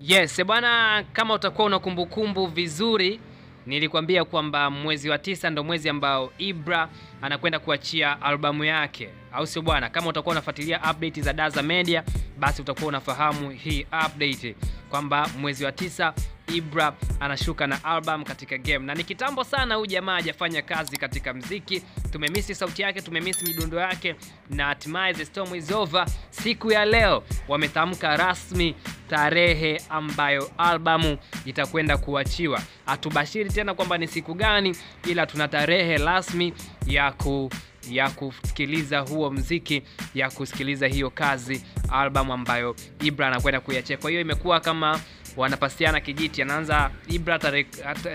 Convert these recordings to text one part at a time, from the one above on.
Yes, bwana, kama utakuwa una kumbukumbu vizuri, nilikwambia kwamba mwezi wa tisa ndo mwezi ambao Ibra anakwenda kuachia albamu yake, au sio bwana? Kama utakuwa unafuatilia update za Daza Media, basi utakuwa unafahamu hii update kwamba mwezi wa tisa Ibra anashuka na album katika game, na ni kitambo sana huyu jamaa hajafanya kazi katika mziki. Tumemisi sauti yake, tumemisi midundo yake, na hatimaye the storm is over. Siku ya leo wametamka rasmi tarehe ambayo albamu itakwenda kuachiwa. Hatubashiri tena kwamba ni siku gani, ila tuna tarehe rasmi ya ku ya kusikiliza huo mziki ya kusikiliza hiyo kazi albamu ambayo Ibra anakwenda kuiachia. Kwa hiyo imekuwa kama wanapasiana kijiti, anaanza Ibra tarehe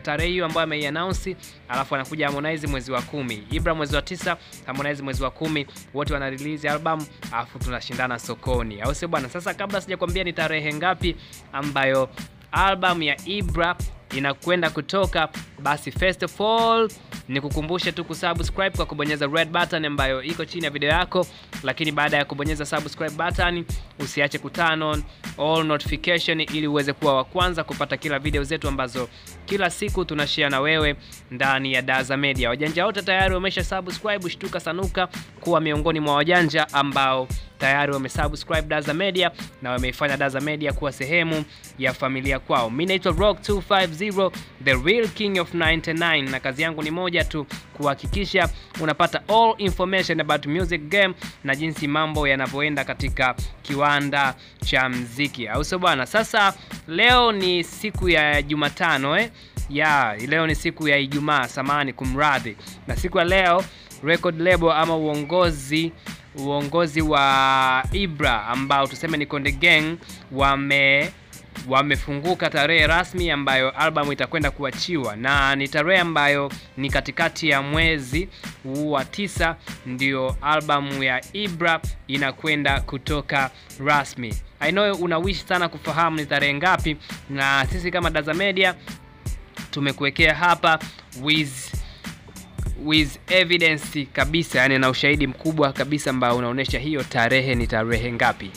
tare hiyo ambayo ameiannounce, alafu anakuja Harmonize mwezi wa kumi, Ibra mwezi wa tisa, Harmonize mwezi wa kumi, wote wana release album, alafu tunashindana sokoni, au sio bwana? Sasa kabla sijakwambia ni tarehe ngapi ambayo album ya Ibra inakwenda kutoka, basi first of all ni kukumbusha tu kusubscribe kwa kubonyeza red button ambayo iko chini ya video yako, lakini baada ya kubonyeza subscribe button usiache kuturn on all notification ili uweze kuwa wa kwanza kupata kila video zetu ambazo kila siku tunashare na wewe ndani ya Daza Media. Wajanja wote tayari wamesha subscribe, shtuka sanuka kuwa miongoni mwa wajanja ambao tayari wamesubscribe Daza Media na wameifanya Daza Media kuwa sehemu ya familia kwao. Mimi naitwa Rock 250 the real king of 99 na kazi yangu ni moja tu, kuhakikisha unapata all information about music game na jinsi mambo yanavyoenda katika kiwanda cha mziki, au sio bwana? Sasa leo ni siku ya Jumatano eh? ya leo ni siku ya Ijumaa, samani kumradhi, na siku ya leo record label ama uongozi uongozi wa Ibra ambao tuseme ni Konde Gang wame wamefunguka tarehe rasmi ambayo albamu itakwenda kuachiwa, na ni tarehe ambayo ni katikati ya mwezi wa tisa, ndio albamu ya Ibra inakwenda kutoka rasmi. I know una wish sana kufahamu ni tarehe ngapi, na sisi kama Daza Media tumekuwekea hapa with with evidence kabisa, yani na ushahidi mkubwa kabisa ambao unaonyesha hiyo tarehe ni tarehe ngapi.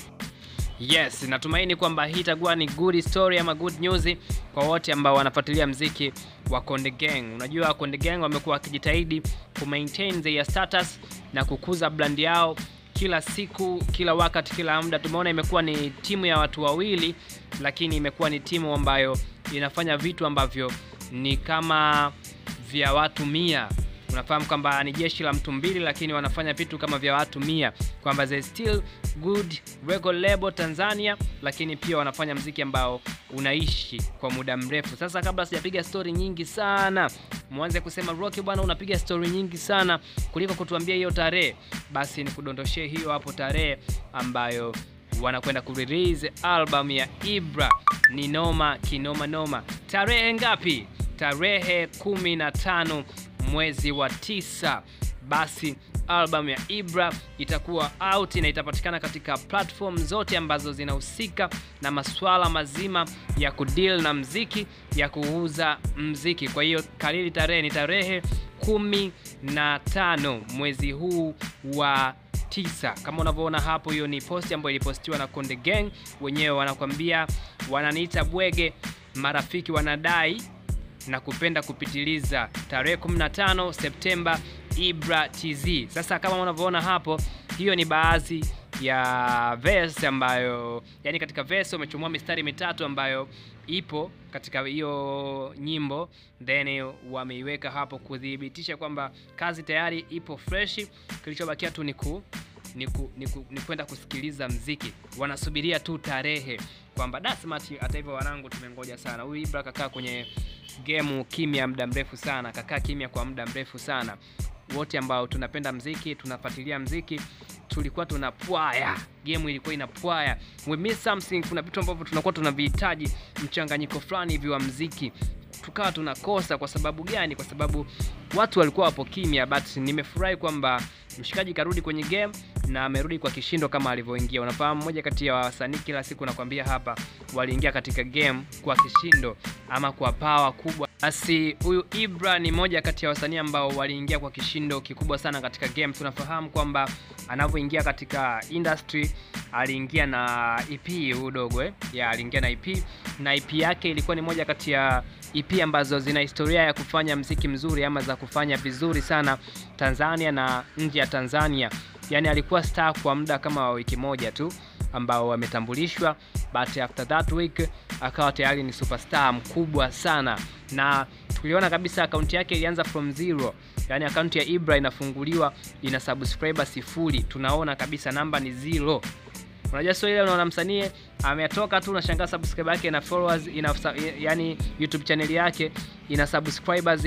Yes, natumaini kwamba hii itakuwa ni good story ama good news kwa wote ambao wanafuatilia mziki wa Konde Gang. Unajua Konde Gang wamekuwa wakijitahidi ku maintain their status na kukuza brand yao kila siku, kila wakati, kila muda. Tumeona imekuwa ni timu ya watu wawili, lakini imekuwa ni timu ambayo inafanya vitu ambavyo ni kama vya watu mia unafahamu kwamba ni jeshi la mtu mbili, lakini wanafanya vitu kama vya watu mia, kwamba they still good record label Tanzania, lakini pia wanafanya mziki ambao unaishi kwa muda mrefu. Sasa kabla sijapiga story nyingi sana, mwanze kusema Rocky bwana, unapiga story nyingi sana kuliko kutuambia hiyo tarehe, basi ni kudondoshee hiyo hapo tarehe ambayo wanakwenda kurelease album ya Ibra. Ni noma kinoma noma. Tarehe ngapi? Tarehe kumi na tano mwezi wa tisa, basi albamu ya Ibra itakuwa out na itapatikana katika platform zote ambazo zinahusika na masuala mazima ya kudeal na mziki, ya kuuza mziki. Kwa hiyo kalili tarehe ni tarehe kumi na tano mwezi huu wa tisa. Kama unavyoona hapo, hiyo ni posti ambayo ilipostiwa na Konde Gang wenyewe, wanakwambia wananiita bwege, marafiki wanadai na kupenda kupitiliza. Tarehe 15 Septemba, Ibra TZ. Sasa kama unavyoona hapo, hiyo ni baadhi ya verse ambayo, yani katika verse umechomoa mistari mitatu ambayo ipo katika hiyo nyimbo, then wameiweka hapo kudhibitisha kwamba kazi tayari ipo fresh. Kilichobakia tu ni ku ni, ku, ni, ku, ni kwenda kusikiliza mziki, wanasubiria tu tarehe kwamba dasmati. Hata hivyo, wanangu, tumengoja sana. Huyu Ibra kakaa kwenye gemu kimya muda mrefu sana, kakaa kimya kwa muda mrefu sana. Wote ambao tunapenda mziki, tunafuatilia mziki, tulikuwa tunapwaya, game ilikuwa inapwaya, we miss something. Kuna vitu ambavyo tunakuwa tunavihitaji, mchanganyiko fulani hivi wa mziki tukawa tunakosa. Kwa sababu gani? Kwa sababu watu walikuwa wapo kimya, but nimefurahi kwamba mshikaji karudi kwenye game na amerudi kwa kishindo kama alivyoingia. Unafahamu, moja kati ya wasanii kila siku nakwambia hapa, waliingia katika game kwa kishindo ama kwa power kubwa. Basi huyu Ibra ni moja kati ya wasanii ambao waliingia kwa kishindo kikubwa sana katika game. Tunafahamu kwamba anavyoingia katika industry aliingia na EP udogo dogo eh? ya aliingia na EP na EP yake ilikuwa ni moja kati ya EP ambazo zina historia ya kufanya mziki mzuri ama za kufanya vizuri sana Tanzania na nje ya Tanzania. Yaani alikuwa star kwa muda kama wa wiki moja tu ambao wametambulishwa, but after that week akawa tayari ni superstar mkubwa sana, na tuliona kabisa akaunti yake ilianza from zero. Yani akaunti ya Ibra inafunguliwa ina subscriber sifuri, tunaona kabisa namba ni zero. Unajua sio ile unaona msanii ametoka tu unashangaa subscriber yake na followers ina yani YouTube channel yake ina subscribers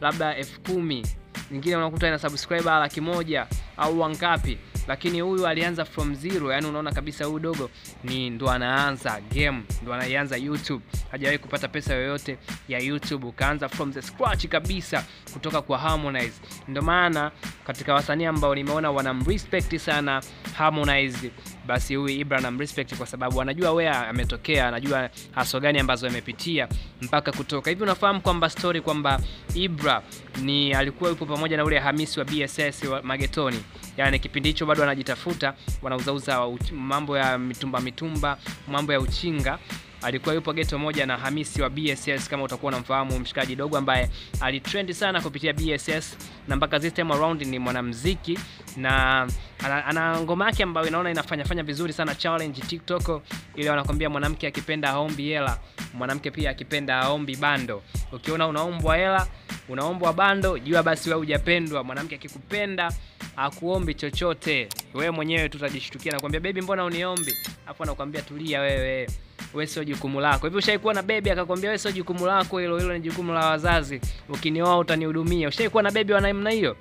labda elfu kumi nyingine unakuta ina subscriber laki moja au wangapi, lakini huyu alianza from zero. Yani unaona kabisa huyu dogo ni ndo anaanza game, ndo anaianza YouTube, hajawahi kupata pesa yoyote ya YouTube, ukaanza from the scratch kabisa kutoka kwa Harmonize. Ndio maana katika wasanii ambao nimeona wanamrespect sana Harmonize, basi huyu Ibra namrespect kwa sababu anajua where ametokea, anajua haso gani ambazo amepitia mpaka kutoka hivi. Unafahamu kwamba story kwamba Ibra ni alikuwa yupo pamoja na ule Hamisi wa BSS wa Magetoni, yani kipindi hicho bado wanajitafuta, wanauzauza mambo ya mitumba mitumba, mambo ya uchinga alikuwa yupo geto moja na Hamisi wa BSS, kama utakuwa unamfahamu mshikaji dogo ambaye alitrend sana kupitia BSS na mpaka this time around ni mwanamuziki na ana, ana ngoma yake ambayo inaona inafanya fanya vizuri sana challenge TikTok, ile wanakwambia mwanamke akipenda haombi hela, mwanamke pia akipenda haombi bando. Ukiona unaombwa hela, unaombwa bando, jua basi wewe hujapendwa. Mwanamke akikupenda akuombi chochote, wewe mwenyewe tutajishtukia na kwambia baby, mbona uniombi? Afu anakuambia tulia wewe wewe sio jukumu lako. Hivi ushaikuwa na bebi akakwambia wewe sio jukumu lako hilo, hilo ni jukumu la wazazi, ukinioa utanihudumia. Ushaikuwa na bebi wa namna hiyo?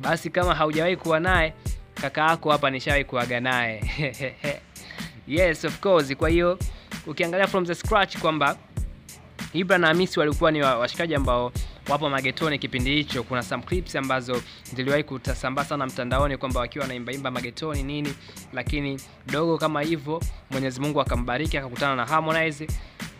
Basi kama haujawahi kuwa naye, kaka yako hapa nishawahi kuaga naye yes of course. Kwa hiyo ukiangalia from the scratch kwamba Ibra na Hamisi walikuwa ni washikaji ambao wapo magetoni kipindi hicho. Kuna some clips ambazo ziliwahi kutasambaa sana mtandaoni kwamba wakiwa wanaimbaimba magetoni nini, lakini dogo kama hivyo, Mwenyezi Mungu akambariki akakutana na Harmonize,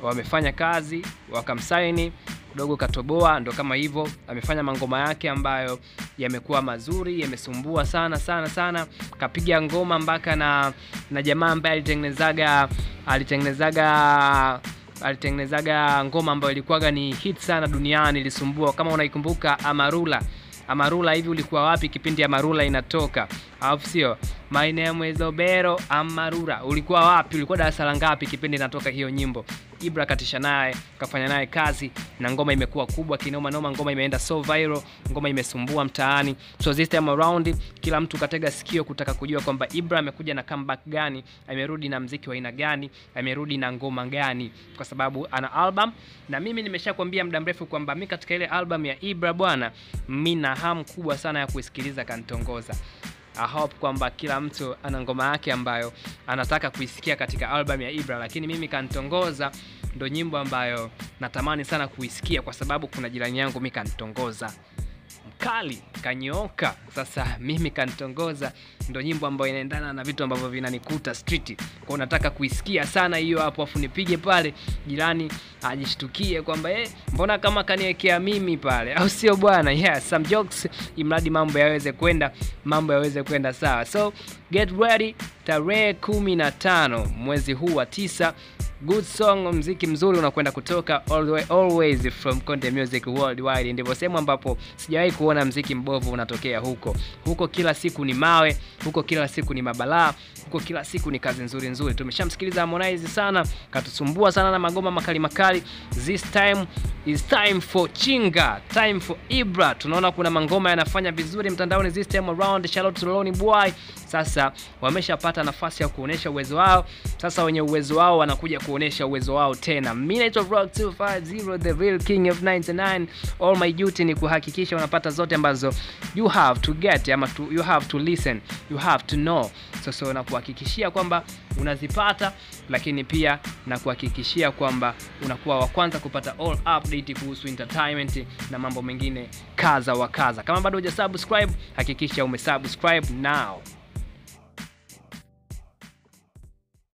wamefanya kazi wakamsaini dogo katoboa, ndo kama hivyo amefanya mangoma yake ambayo yamekuwa mazuri, yamesumbua sana sana sana. Kapiga ngoma mpaka na na jamaa ambaye alitengenezaga alitengenezaga alitengenezaga ngoma ambayo ilikuwaga ni hit sana duniani, ilisumbua. Kama unaikumbuka Amarula, Amarula, hivi ulikuwa wapi kipindi Amarula inatoka? Alafu sio my name is Obero Amarura, ulikuwa wapi? Ulikuwa darasa la ngapi kipindi natoka hiyo nyimbo? Ibra katisha naye kafanya naye kazi na ngoma imekuwa kubwa kinoma noma, ngoma imeenda so viral, ngoma imesumbua mtaani. So this time around kila mtu katega sikio kutaka kujua kwamba Ibra amekuja na comeback gani, amerudi na mziki wa aina gani, amerudi na ngoma gani, kwa sababu ana album na mimi nimeshakwambia muda mrefu kwamba mi katika ile album ya Ibra bwana, mi na hamu kubwa sana ya kuisikiliza Kanitongoza. I hope kwamba kila mtu ana ngoma yake ambayo anataka kuisikia katika album ya Ibra, lakini mimi Kanitongoza ndo nyimbo ambayo natamani sana kuisikia kwa sababu kuna jirani yangu mi Kanitongoza mkali kanyooka. Sasa mimi Kanitongoza ndo nyimbo ambayo inaendana na vitu ambavyo vinanikuta street, kwa nataka kuisikia sana hiyo hapo, afu nipige pale jirani ajishtukie kwamba eh, mbona kama kaniwekea mimi pale, au sio bwana? Yeah, some jokes, imradi mambo yaweze kwenda mambo yaweze kwenda sawa. So get ready, tarehe kumi na tano mwezi huu wa tisa good song, mziki mzuri unakwenda kutoka all the way, always from Konde Music Worldwide. Ndivyo sehemu ambapo sijawahi kuona mziki mbovu unatokea huko. Huko kila siku ni mawe, huko kila siku ni mabalaa, huko kila siku ni kazi nzuri nzuri. Tumeshamsikiliza Harmonize sana, katusumbua sana na magoma makali makali. This time is time for Chinga, time for Ibra. Tunaona kuna mangoma yanafanya vizuri mtandaoni this time around. Charlotte out Loni Boy. Sasa wameshapata nafasi ya kuonesha uwezo wao. Sasa wenye uwezo wao wanakuja ku kuonesha uwezo wao tena. Mimi naitwa Rock 250 the real king of 99. All my duty ni kuhakikisha unapata zote ambazo you have to get ama to, you have to listen, you have to know. So, so na kuhakikishia kwamba unazipata, lakini pia na kuhakikishia kwamba unakuwa wa kwanza kupata all update kuhusu entertainment na mambo mengine kaza wa kaza. Kama bado hujasubscribe, hakikisha umesubscribe now.